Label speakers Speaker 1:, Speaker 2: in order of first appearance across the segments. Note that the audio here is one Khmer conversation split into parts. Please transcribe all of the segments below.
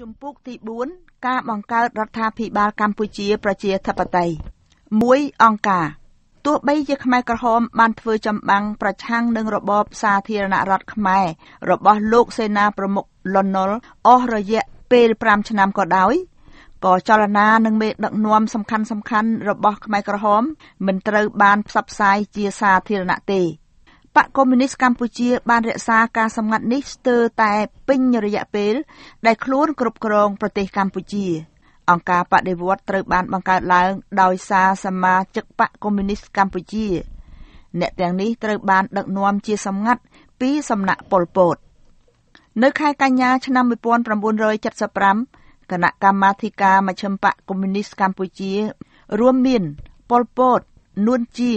Speaker 1: ជំពូកទី4ការបង្កើតរដ្ឋាភិបាលកម្ពុជាប្រជាធិបតេយ្យ1អង្គការទោះបីជាខ្មែរក្រហមបានធ្វើចម្បាំងប្រឆាំងនឹងរបបសាធារណរដ្ឋខ្មែររបស់លោកសេនាប្រមុខលន់ នល់អស់រយៈពេល5ឆ្នាំក៏ដោយក៏ចលនានិងមេដឹកនាំសំខាន់សំខាន់របស់ខ្មែរក្រហមមិនត្រូវបានផ្សព្វផ្សាយជាសាធារណៈទេ បកកុម្មុយនីសកម្ពុជា បានរក្សាការសម្ងាត់នេះស្ទើរតែពេញរយៈពេល ដែលខ្លួនគ្រប់គ្រងប្រទេសកម្ពុជាអង្គការបដិវត្តត្រូវបានបង្កើតឡើងដោយសារសមាជិកបកកុម្មុយនីសកម្ពុជា អ្នកទាំងនេះត្រូវបានដឹកនាំជាសម្ងាត់ពីសំណាក់ប៉ុលពត នៅខែកញ្ញាឆ្នាំ1975គណៈកម្មាធិការមជ្ឈិមបកកុម្មុយនីសកម្ពុជា រួមមានប៉ុលពតនួនជា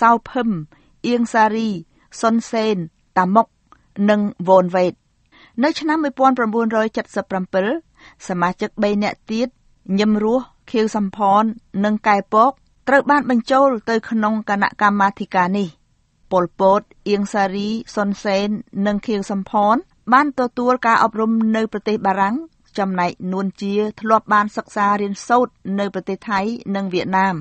Speaker 1: សៅភឹមអៀងសារី សុនសេនតាមុក និងវ៉នវ៉េតនៅឆ្នាំ1977សមាជិក3នាក់ទៀតញឹមរស់ខៀវសំផន និងកែពកត្រូវបានបញ្ចូលទៅក្នុងគណៈកម្មាធិការនេះប៉ុលពតអៀងសារីសុនសេន និងខៀវសំផន បានទទួលការអប់រំនៅប្រទេសបារាំងចំណែកនួនជាធ្លាប់បានសិក្សារៀនសូត្រនៅប្រទេសថៃនិងវៀតណាម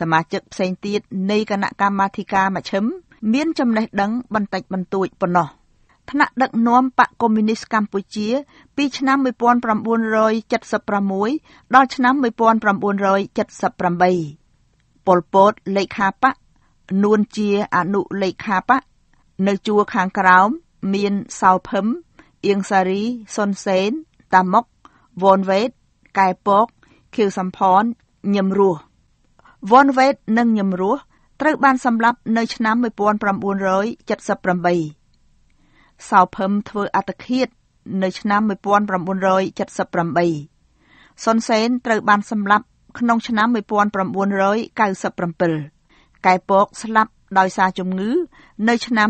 Speaker 1: សមាជិកផ្សេងទៀតនៃគណៈកម្មាធិការមជ្ឈិម មានចំណេះដឹងបន្តិចបន្តួចប៉ុណ្ណោះថ្នាក់ដឹកនាំបកកុម្មុយនីសកម្ពុជា ពីឆ្នាំ1976ដល់ឆ្នាំ1978ប៉ុលពតលេខាបកនួនជាអនុលេខាបកនៅជួរខាងក្រោមមានសៅភឹមអៀងសារីសុនសេនតាមុកវ៉នវ៉េតកែពកខៀវសំផនញឹមរស់វ៉នវ៉េតនិងញឹមរស់ ត្រូវបានសម្លាប់នៅឆ្នាំ1978សៅភឹមធ្វើអត្តឃាតនៅឆ្នាំ1978សុនសេនត្រូវបានសម្លាប់ក្នុងឆ្នាំ1997កែពកស្លាប់ដោយសារជំងឺនៅឆ្នាំ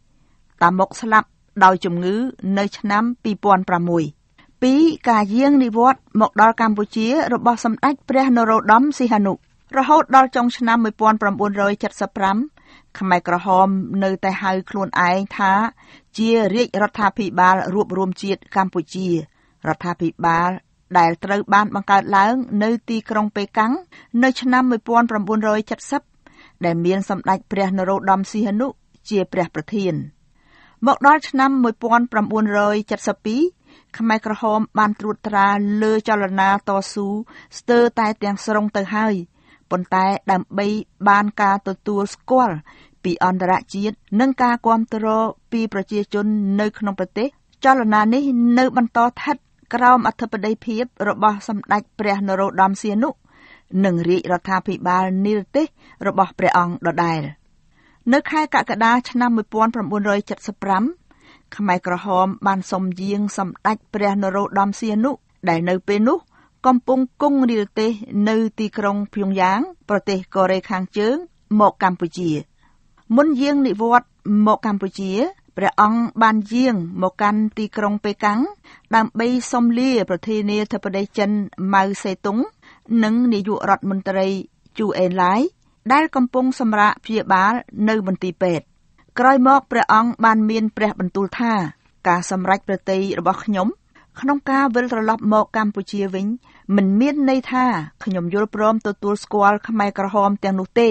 Speaker 1: 2002តាមុកស្លាប់ដោយជំងឺនៅឆ្នាំ2006ពីការយាងនិវត្តន៍មកដល់កម្ពុជារបស់សម្ដេចព្រះនរោត្តមសីហនុ រហូតដល់ចុងឆ្នាំ1975ខ្មែរក្រហមនៅតែហៅខ្លួនឯងថា ជារាជរដ្ឋាភិបាលរួបរวมជាតិកម្ពុជា រដ្ឋាភិបាលដែលត្រូវបានបង្កើតឡើង នៅទីក្រុងប៉េកាំងនៅឆ្នាំ1970ដែលមានសម្ដេចព្រះនរោត្តមសីហនុជាព្រះប្រធាន មកដល់ឆ្នាំ1972ខ្មែរក្រហមបានត្រួតត្រាលើចលនាតស៊ូស្ទើរតែទាំងស្រុងទៅហើយ ប៉ុន្តែដើម្បីបានការទទួលស្គាល់ពីអន្តរជាតិនិងការគាំទ្រពីប្រជាជននៅក្នុងប្រទេស ចលនានេះនៅបន្តស្ថិតក្រោមអធិបតេយ្យភាពរបស់សម្ដេចព្រះនរោត្តមសីហនុនិងរាជរដ្ឋាភិបាលនិរទេសរបស់ព្រះអង្គដដែលនៅខែកក្កដាឆ្នាំ1975ខ្មែរក្រហមបានសុំយាងសម្ដេចព្រះនរោត្តមសីហនុដែលនៅពេលនោះ កំពុងគង់រាលទេសនៅទីក្រុងព្យុងយ៉ាង ប្រទេសកូរ៉េខាងជើង មកកម្ពុជា មុនយាងនិវត្តន៍មកកម្ពុជាព្រះអង្គបានយាងមកកាន់ទីក្រុងប៉េកាំងដើម្បីសុំលាប្រធានាធិបតីចិនម៉ៅសេតុង និងនាយករដ្ឋមន្ត្រីជូអេនឡាយដែលកំពុងសម្រាកព្យាបាលនៅមន្ទីរពេទ្យក្រោយមកព្រះអង្គបានមានព្រះបន្ទូលថា ការសម្រេចប្រតិយរបស់ខ្ញុំ ក្នុងការវិលត្រឡប់មកកម្ពុជាវិញមិនមានន័យថាខ្ញុំយល់ព្រមទទួលស្គាល់ខ្មែរក្រហមទាំងនោះទេ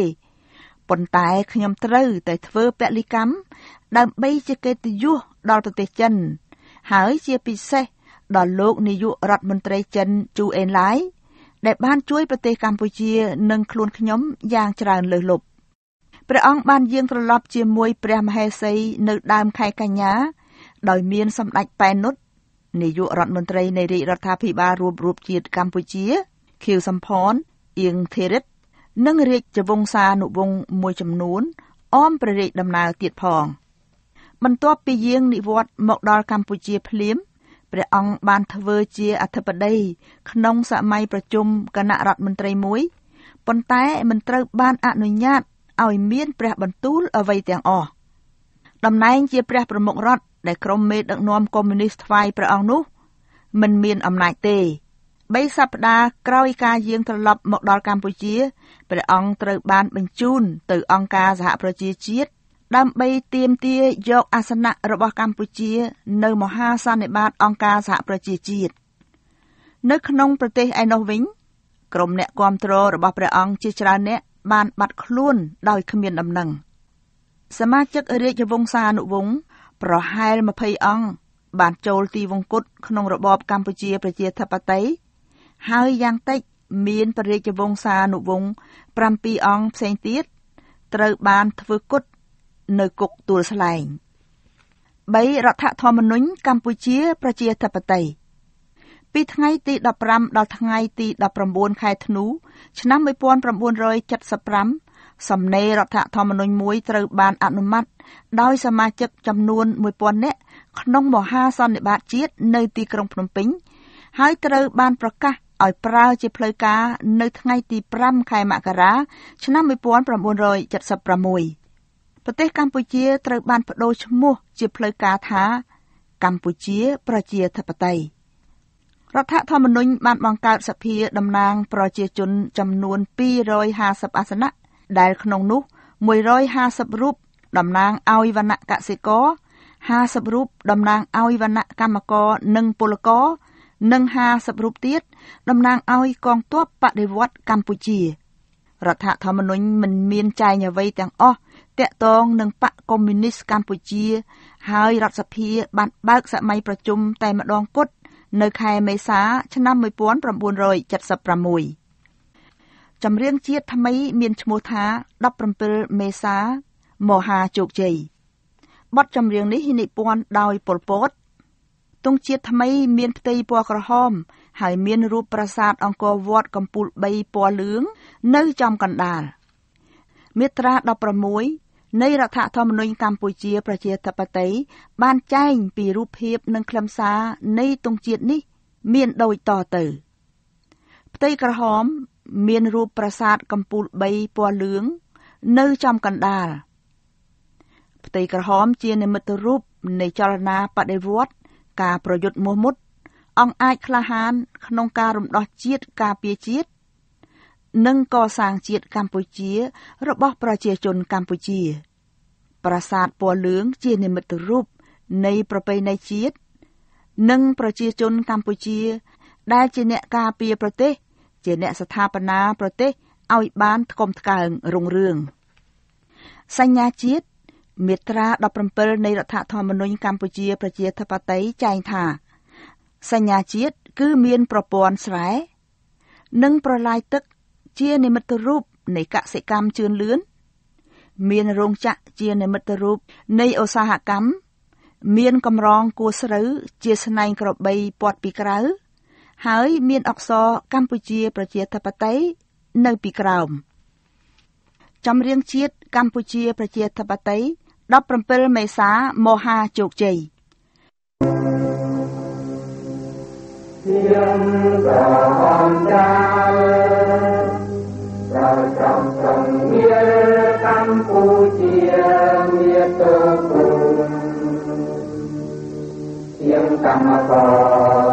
Speaker 1: ប៉ុន្តែខ្ញុំត្រូវតែធ្វើពលិកម្មដើម្បីជាកិត្តិយសដល់ប្រទេសចិន ហើយជាពិសេសដល់លោកនាយករដ្ឋមន្ត្រីចិនជូអេនឡាយដែលបានជួយប្រទេសកម្ពុជា និងខ្លួនខ្ញុំយ៉ាងច្រើនលើសលប់ព្រះអង្គបានយាងត្រឡប់ជាមួយព្រះមហេសីនៅដើមខែកញ្ញា ដោយមានសម្ដេចប៉ែននុត នាយករដ្ឋមន្ត្រីនៃរាជរដ្ឋាភិបាលរួមរូបជាតិកម្ពុជាខៀវសំផនអៀងធីរិតនិងរាជវង្សានុវង្សមួយចំនួនអមព្រះរាជដំណើរទៀតផង បន្ទាប់ពីយាងនិវត្តន៍មកដល់កម្ពុជាភ្លាមព្រះអង្គបានធ្វើជាអធិបតីក្នុងសម័យប្រជុំគណៈរដ្ឋមន្ត្រីមួយប៉ុន្តែមិនត្រូវបានអនុញ្ញាតឲ្យមានព្រះបន្ទូលអ្វីទាំងអស់តំណែងជាព្រះប្រមុខរដ្ឋ ដែលក្រុមមេដឹកនាំកុម្មុយនីសថ្វាយព្រះអង្គនោះ មិនមានអំណាចទេ3សប្តាហ៍ក្រោយការយាងត្រឡប់មកដល់កម្ពុជាព្រះអង្គត្រូវបានបញ្ជូនទៅអង្គការសហប្រជាជាតិដើម្បីទាមទារយកអាសនៈរបស់កម្ពុជា នៅមហាសន្និបាតអង្គការសហប្រជាជាតិនៅក្នុងប្រទេសឯណោះវិញក្រុមអ្នកគាំទ្ររបស់ព្រះអង្គជាច្រើនអ្នកបានបាត់ខ្លួនដោយគ្មានដំណឹងសមាជិករាជវង្សានុវង្ស ប្រហែល20អង្គបានចូលទីវង្គតក្នុងរបបកម្ពុជាប្រជាធិបតេយ្យហើយយ៉ាងតិចមានព្រះរាជវង្សានុវង្ស7អង្គផ្សេងទៀតត្រូវបានធ្វើគុតនៅគុកទួលស្លែង3រដ្ឋធម្មនុញ្ញកម្ពុជាប្រជាធិបតេយ្យពីថ្ងៃទី15ដល់ថ្ងៃទី19ខែធ្នូឆ្នាំ1975 សំណេររដ្ឋធម្មនុញ្ញមួយត្រូវបានអនុម័តដោយសមាជិកចំនួន1000នាក់ក្នុងមហាសន្និបាតជាតិនៅទីក្រុងភ្នំពេញ ហើយត្រូវបានប្រកាសឲ្យប្រើជាផ្លូវការនៅថ្ងៃទី5ខែមករា ឆ្នាំ1976ប្រទេសកម្ពុជាត្រូវបានបដូរឈ្មោះជាផ្លូវការថាកម្ពុជាប្រជាធិបតេយ្យរដ្ឋធម្មនុញ្ញបានបង្កើតសភាតំណាងប្រជាជនចំនួន250អាសនៈ ដែលក្នុងនោះ150រូបតំណាងឲ្យវណ្ណៈកសិករ50រូបតំណាងឲ្យវណ្ណៈកម្មករនិងពលករនិង50រូបទៀតតំណាងឲ្យកងទ័ពបដិវត្តកម្ពុជារដ្ឋធម្មនុញ្ញមិនមានចែងអ្វីទាំងអស់តាក់ទងនឹងបកកុម្មុយនីសកម្ពុជា ហើយរដ្ឋសភាបានបើកសម័យប្រជុំតែម្ដងគត់នៅខែមេសា ឆ្នាំ1976 ចម្រៀងជាតិថ្មីមានឈ្មោះថា17មេសា មហាជោគជ័យបទចម្រៀងនេះនិពន្ធដោយប៉ុលពតទង់ជាតិថ្មីមានផ្ទៃពណ៌ក្រហម ហើយមានរូបប្រាសាទអង្គរវត្តកំពូល3ពណ៌លឿងនៅចំកណ្ដាលមាត្រា16នៃរដ្ឋធម្មនុញ្ញកម្ពុជាប្រជាធិបតេយ្យបានចែងពីរូបភាពនិងខ្លឹមសារនៃទង់ជាតិនេះ មានដូចតទៅផ្ទៃក្រហម មានរូបប្រាសាទកំពូល3ពណ៌លឿងនៅចំកណ្ដាលផ្ទៃក្រហមជានិមិត្តរូបនៃចលនាបដិវត្តការប្រយុទ្ធមោះមុត អង្គអាចក្លាហាន ក្នុងការរំដោះជាតិការពារជាតិនិងកសាងជាតិកម្ពុជា របស់ប្រជាជនកម្ពុជា ប្រាសាទពណ៌លឿងជានិមិត្តរូបនៃប្រពៃណីជាតិនិងប្រជាជនកម្ពុជា ដែលជាអ្នកការពារប្រទេស ជាអ្នកស្ថាបនាប្រទេសឲ្យបានថ្កុំថ្កើងរុងរឿងសញ្ញាជាតិមាត្រា17នៃរដ្ឋធម្មនុញ្ញកម្ពុជាប្រជាធិបតេយ្យចែងថា សញ្ញាជាតិគឺមានប្រព័ន្ធស្រែនិងប្រឡាយទឹកជានិមិត្តរូបនៃកសិកម្មជឿនលឿនមានរោងចក្រជានិមិត្តរូបនៃឧស្សាហកម្មមានកម្រងគួស្រូវជាស្នែងក្របីព័ទ្ធពីក្រៅ ហើយមានអក្សរកម្ពុជាប្រជាធិបតេយ្យនៅពីក្រោមចម្រៀងជាតិកម្ពុជាប្រជាធិបតេយ្យ17មេសាមហាជោគជ័យទៀងសំដាប្រចាំសំមានកម្ពុជា
Speaker 2: មានទៅគុំទៀងកម្មករ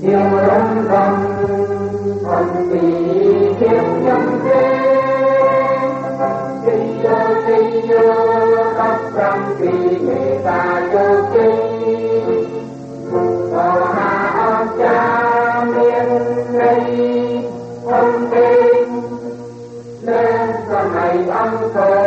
Speaker 2: siêu nhân tâm thần tỷ kiếp nhân thế sinh vô sinh khắp trăm tỷ mê ta vô sinh và hạ cha miên đây thân nên sau này ăn cơm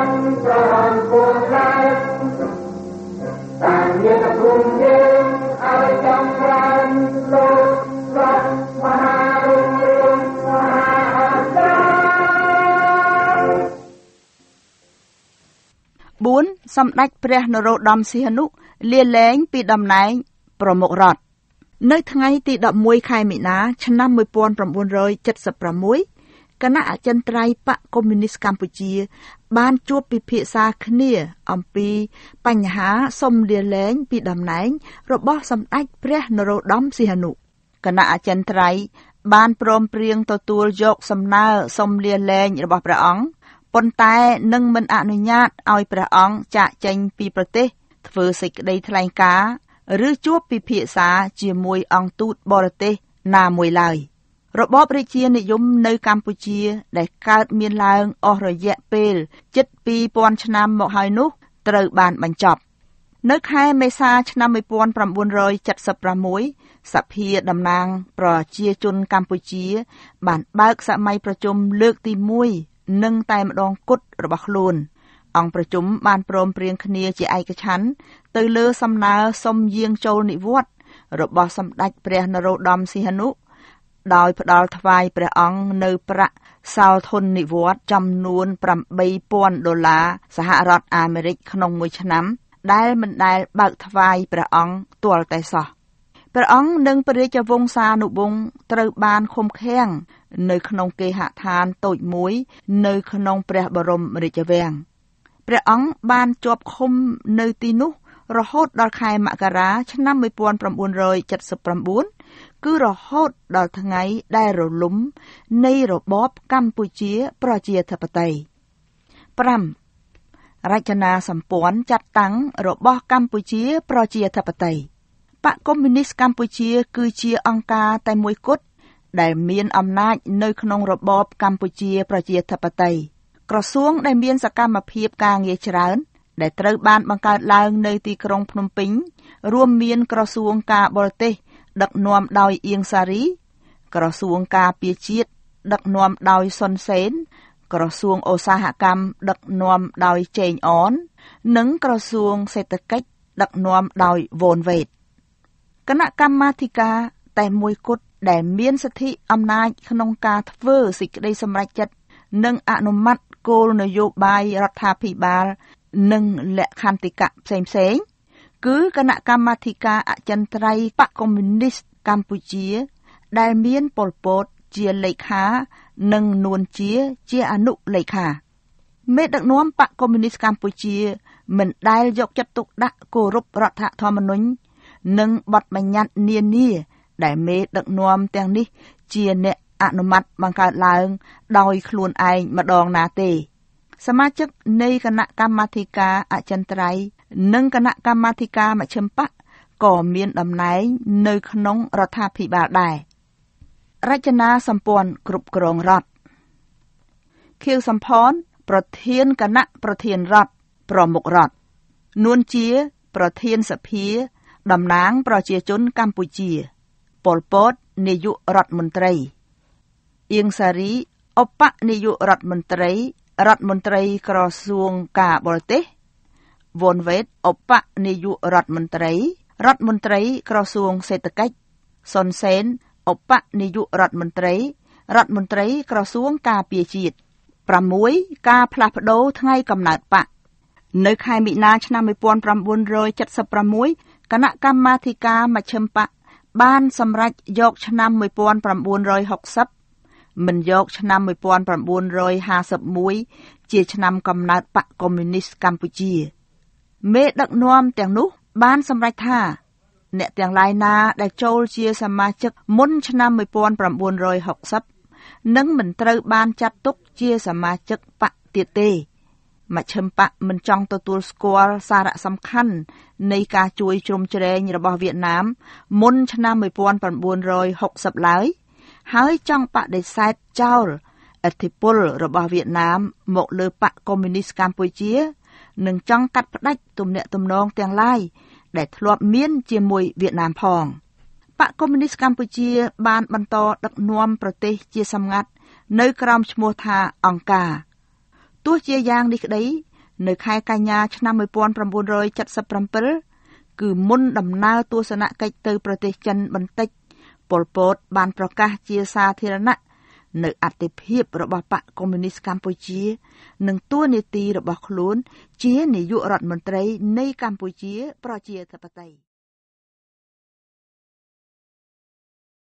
Speaker 1: 4សម្ដេចព្រះនរោត្តមសីហនុលាលែងពីតំណែងប្រមុខរដ្ឋនៅថ្ងៃទី11ខែមីនាឆ្នាំ1976 គណៈអចិន្ត្រៃយ៍បកកុម្មុយនីសកម្ពុជា បានជួបពិភាក្សាគ្នាអំពី បញ្ហាសុំលាលែងពីតំណែង របស់សម្ដេចព្រះនរោត្តមសីហនុគណៈអចិន្ត្រៃយ៍បានព្រមព្រៀងទទួលយកសំណើសុំលាលែងរបស់ព្រះអង្គប៉ុន្តែនឹងមិនអនុញ្ញាតឲ្យព្រះអង្គចាកចេញពីប្រទេស ធ្វើសេចក្តីថ្លែងការណ៍ឬជួបពិភាក្សាជាមួយអង្គទូតបរទេសណាមួយឡើយ។ របបរាជានិយមនៅកម្ពុជា ដែលកើតមានឡើងអស់រយៈពេលជិត2000ឆ្នាំមកហើយនោះ ត្រូវបានបញ្ចប់ នៅខែមេសាឆ្នាំ1976សភាតំណាងប្រជាជនកម្ពុជា បានបើកសម័យប្រជុំលើកទី1និងតែម្ដងគត់របស់ខ្លួនអង្គប្រជុំបានព្រមព្រៀងគ្នាជាឯកច្ឆន្ទទៅលើសំណើសុំយាងចូលនិវត្តន៍របស់សម្ដេចព្រះនរោត្តមសីហនុ ដោយផ្ដល់ថ្វាយព្រះអង្គនៅប្រាក់សោធននិវត្តន៍ចំនួន8000ដុល្លារសហរដ្ឋអាមេរិកក្នុងមួយឆ្នាំ ដែលមិនដែលបើកថ្វាយព្រះអង្គទាល់តែសោះព្រះអង្គនិងព្រះរាជវង្សានុវង្សត្រូវបានឃុំឃាំងនៅក្នុងគេហដ្ឋានតូចមួយ នៅក្នុងព្រះបរមរាជវាំងព្រះអង្គបានជាប់ឃុំនៅទីនោះ រហូតដល់ខែមករា ឆ្នាំ1979 គឺរហូតដល់ថ្ងៃដែលរលំនៃរបបកម្ពុជាប្រជាធិបតេយ្យ5រចនាសម្ព័ន្ធចាត់តាំងរបស់កម្ពុជាប្រជាធិបតេយ្យបកកុម្មុយនីសកម្ពុជា គឺជាអង្គការតែមួយគត់ដែលមានអំណាចនៅក្នុងរបបកម្ពុជាប្រជាធិបតេយ្យក្រសួងដែលមានសកម្មភាពការងារច្រើនដែលត្រូវបានបង្កើតឡើងនៅទីក្រុងភ្នំពេញ រួមមានក្រសួងការបរទេស ដឹកនាំដោយអៀងសារី ក្រសួងការពារជាតិដឹកនាំដោយសុនសេនក្រសួងឧស្សាហកម្មដឹកនាំដោយចេងអន និងក្រសួងសេដ្ឋកិច្ចដឹកនាំដោយវ៉ុនវេតគណៈកម្មាធិការតែមួយគត់ដែលមានសិទ្ធិអំណាចក្នុងការធ្វើសេចក្តីសម្រេចចិត្តនិងអនុម័តគោលនយោបាយរដ្ឋាភិបាល និងលក្ខន្តិកៈផ្សេងៗ គឺគណៈកម្មាធិការអចិន្ត្រៃយ៍បកកុម្មុយនីសកម្ពុជា ដែលមានប៉ុលពតជាលេខានិងនួនជាជាអនុលេខាមេដឹកនាំបកកុម្មុយនីសកម្ពុជា មិនដែលយកចិត្តទុកដាក់គោរពរដ្ឋធម្មនុញ្ញនិងបទបញ្ញត្តិនានា ដែលមេដឹកនាំទាំងនេះ ជាអ្នកអនុម័តបង្កើតឡើង ដោយខ្លួនឯងម្ដងណាទេ សមាជិកនៃគណៈកម្មាធិការអចិន្ត្រៃយ៍ និងគណៈកម្មាធិការមជ្ឈិមបកក៏មានតំណែងនៅក្នុងរដ្ឋាភិបាលដែររចនាសម្ព័ន្ធគ្រប់គ្រងរដ្ឋខៀវសំផនប្រធានគណៈប្រធានរដ្ឋប្រមុខរដ្ឋនួនជា ប្រធានសភាតំណាងប្រជាជនកម្ពុជាប៉ុលពតនាយករដ្ឋមន្ត្រីអៀងសារីឧបនាយករដ្ឋមន្ត្រីរដ្ឋមន្ត្រីក្រសួងការបរទេស វ៉ុនវេតឧបនាយករដ្ឋមន្ត្រីរដ្ឋមន្ត្រីក្រសួងសេដ្ឋកិច្ចសុនសេនឧបនាយករដ្ឋមន្ត្រីរដ្ឋមន្ត្រីក្រសួងការពារជាតិ6ការផ្លាស់ប្តូរថ្ងៃកំណើតបកនៅខែមិនិនាឆ្នាំ1976គណៈកម្មាធិការមជ្ឈិមបកបានសម្រេចយកឆ្នាំ1960មិនយកឆ្នាំ1951ជាឆ្នាំកំណើតបកកុម្មុយនីសកម្ពុជា មេដឹកនាំទាំងនោះ បានសម្រេចថាអ្នកទាំងឡាយណាដែលចូលជាសមាជិកមុនឆ្នាំ1960នឹងមិនត្រូវបានចាត់ទុកជាសមាជិកបកទៀតទេមជ្ឈិមបកមិនចង់ទទួលស្គាល់សារៈសំខាន់នៃការជួយជ្រោមជ្រែងរបស់វៀតណាមមុនឆ្នាំ1960ឡើយហើយចង់បដិសេធចោលអធិបុលរបស់វៀតណាមមកលើបកកុម្មុយនីសកម្ពុជា និងចង់កាត់ផ្តាច់ទំនាក់ទំនងទាំងឡាយដែលធ្លាប់មានជាមួយវៀតណាមផងបកកុម្មុយនីសកម្ពុជា បានបន្តដឹកនាំប្រទេសជាសម្ងាត់នៅក្រោមឈ្មោះថាអង្គការទោះជាយ៉ាងនេះក្តី នៅខែកញ្ញាឆ្នាំ1977គឺមុនដំណើរទស្សនកិច្ចទៅប្រទេសចិនបន្តិចប៉ុលពតបានប្រកាសជាសាធារណៈ នៅអតិភិបរបស់បកកុម្មុយនីសកម្ពុជា និងទួនាទីរបស់ខ្លួន ជានាយករដ្ឋមន្ត្រីនៃកម្ពុជាប្រជាធិបតេយ្យ